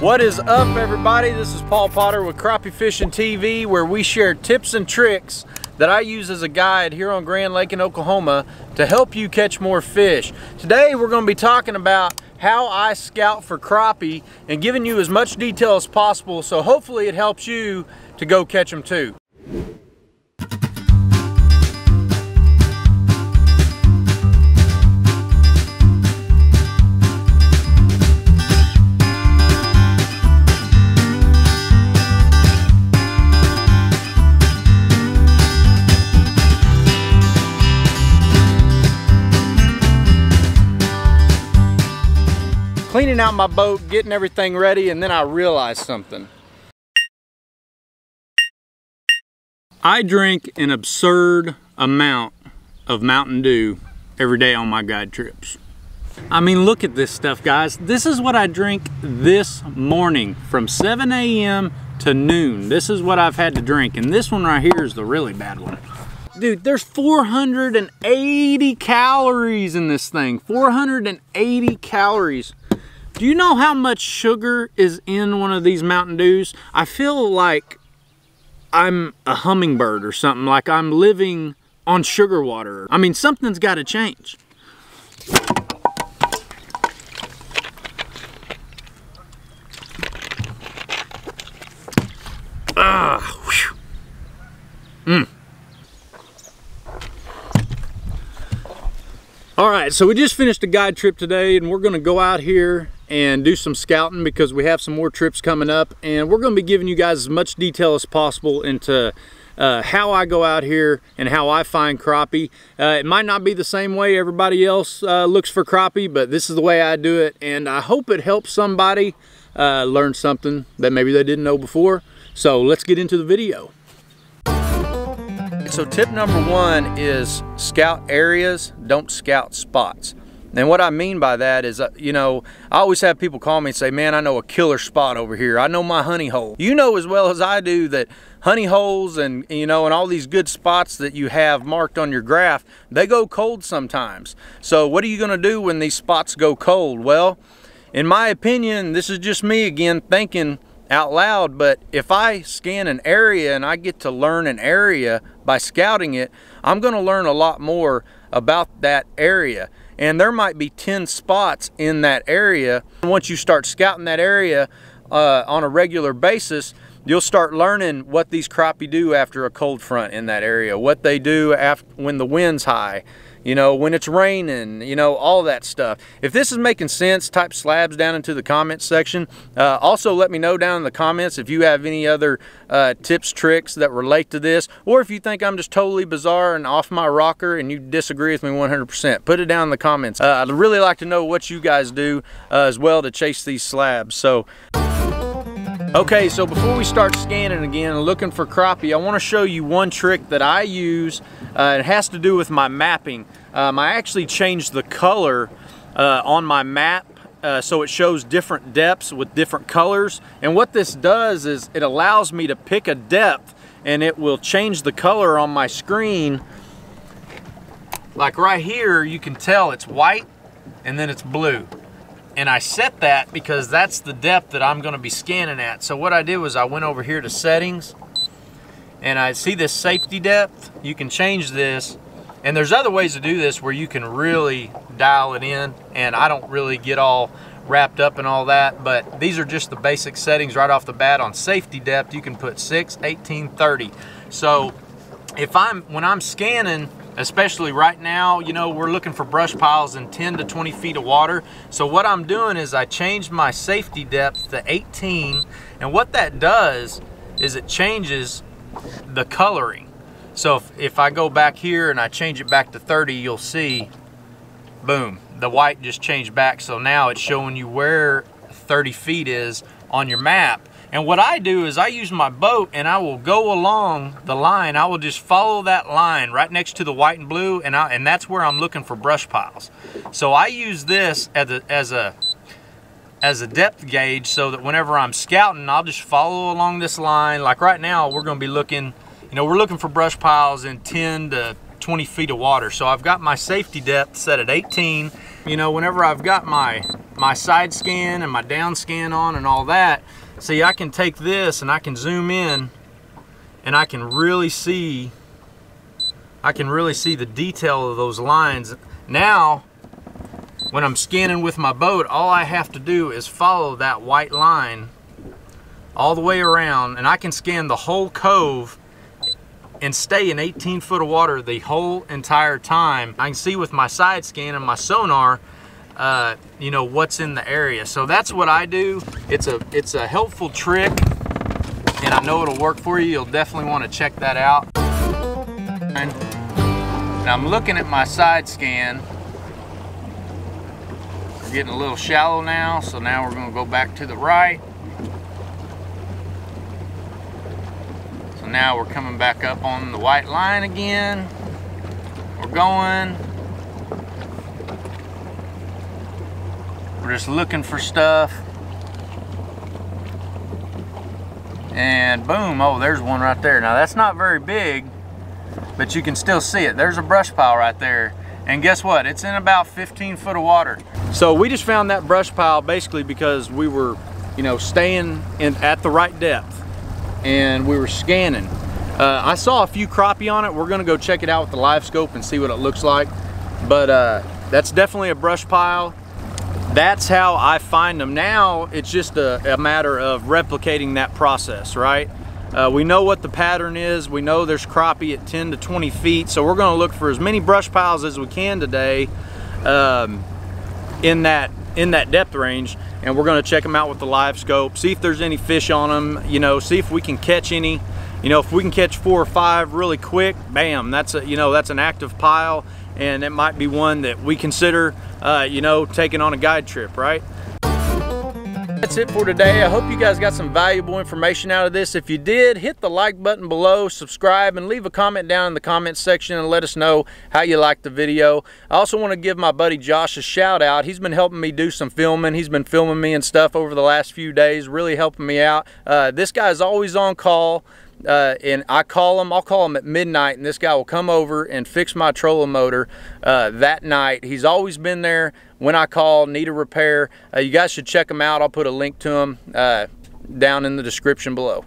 What is up everybody? This is Paul Potter with Crappie Fishing TV where we share tips and tricks that I use as a guide here on Grand Lake in Oklahoma to help you catch more fish. Today we're going to be talking about how I scout for crappie and giving you as much detail as possible so hopefully it helps you to go catch them too. Cleaning out my boat, getting everything ready, and then I realized something. I drink an absurd amount of Mountain Dew every day on my guide trips. I mean, look at this stuff, guys. This is what I drink this morning from 7 a.m. to noon. This is what I've had to drink, and this one right here is the really bad one. Dude, there's 480 calories in this thing. 480 calories. Do you know how much sugar is in one of these Mountain Dews? I feel like I'm a hummingbird or something, like I'm living on sugar water. I mean, something's got to change. Ah, Mmm. All right, so we just finished a guide trip today and we're gonna go out here and do some scouting because we have some more trips coming up and we're going to be giving you guys as much detail as possible into uh, how I go out here and how I find crappie. Uh, it might not be the same way everybody else uh, looks for crappie, but this is the way I do it and I hope it helps somebody uh, learn something that maybe they didn't know before. So let's get into the video. So tip number one is scout areas, don't scout spots. And what I mean by that is, uh, you know, I always have people call me and say, man, I know a killer spot over here. I know my honey hole. You know as well as I do that honey holes and, you know, and all these good spots that you have marked on your graph, they go cold sometimes. So what are you going to do when these spots go cold? Well, in my opinion, this is just me again thinking out loud, but if I scan an area and I get to learn an area by scouting it, I'm going to learn a lot more about that area and there might be 10 spots in that area. Once you start scouting that area uh, on a regular basis, you'll start learning what these crappie do after a cold front in that area, what they do after when the wind's high, you know, when it's raining, you know, all that stuff. If this is making sense, type slabs down into the comments section. Uh, also, let me know down in the comments if you have any other uh, tips, tricks that relate to this, or if you think I'm just totally bizarre and off my rocker and you disagree with me 100%. Put it down in the comments. Uh, I'd really like to know what you guys do uh, as well to chase these slabs. So. Okay, so before we start scanning again and looking for crappie, I want to show you one trick that I use. Uh, it has to do with my mapping. Um, I actually changed the color uh, on my map uh, so it shows different depths with different colors. And what this does is it allows me to pick a depth and it will change the color on my screen. Like right here, you can tell it's white and then it's blue and I set that because that's the depth that I'm going to be scanning at. So what I did was I went over here to settings and I see this safety depth. You can change this and there's other ways to do this where you can really dial it in and I don't really get all wrapped up in all that but these are just the basic settings right off the bat on safety depth you can put 6 18 30 so if I'm when I'm scanning especially right now, you know, we're looking for brush piles in 10 to 20 feet of water. So what I'm doing is I changed my safety depth to 18. And what that does is it changes the coloring. So if, if I go back here and I change it back to 30, you'll see, boom, the white just changed back. So now it's showing you where 30 feet is on your map. And what I do is I use my boat and I will go along the line. I will just follow that line right next to the white and blue and, I, and that's where I'm looking for brush piles. So I use this as a, as a as a depth gauge so that whenever I'm scouting, I'll just follow along this line. Like right now, we're gonna be looking, you know, we're looking for brush piles in 10 to 20 feet of water. So I've got my safety depth set at 18. You know, whenever I've got my my side scan and my down scan on and all that, see I can take this and I can zoom in and I can really see I can really see the detail of those lines. Now, when I'm scanning with my boat, all I have to do is follow that white line all the way around and I can scan the whole cove and stay in 18 foot of water the whole entire time. I can see with my side scan and my sonar, uh, you know, what's in the area. So that's what I do. It's a, it's a helpful trick and I know it'll work for you. You'll definitely want to check that out. And I'm looking at my side scan. We're getting a little shallow now, so now we're gonna go back to the right. So now we're coming back up on the white line again. We're going. We're just looking for stuff. And boom, oh, there's one right there. Now that's not very big, but you can still see it. There's a brush pile right there. And guess what? It's in about 15 foot of water. So we just found that brush pile basically because we were, you know, staying in at the right depth and we were scanning. Uh, I saw a few crappie on it. We're gonna go check it out with the live scope and see what it looks like. But uh, that's definitely a brush pile that's how I find them. Now it's just a, a matter of replicating that process, right? Uh, we know what the pattern is. We know there's crappie at 10 to 20 feet. So we're gonna look for as many brush piles as we can today um, in, that, in that depth range. And we're gonna check them out with the live scope, see if there's any fish on them, you know, see if we can catch any. You know, if we can catch four or five really quick, bam, that's a, you know, that's an active pile and it might be one that we consider, uh, you know, taking on a guide trip, right? That's it for today. I hope you guys got some valuable information out of this. If you did, hit the like button below, subscribe, and leave a comment down in the comments section and let us know how you liked the video. I also want to give my buddy Josh a shout out. He's been helping me do some filming. He's been filming me and stuff over the last few days, really helping me out. Uh, this guy's always on call uh, and I call him, I'll call him at midnight and this guy will come over and fix my trolling motor uh, that night. He's always been there when I call, need a repair. Uh, you guys should check him out. I'll put a link to him uh, down in the description below.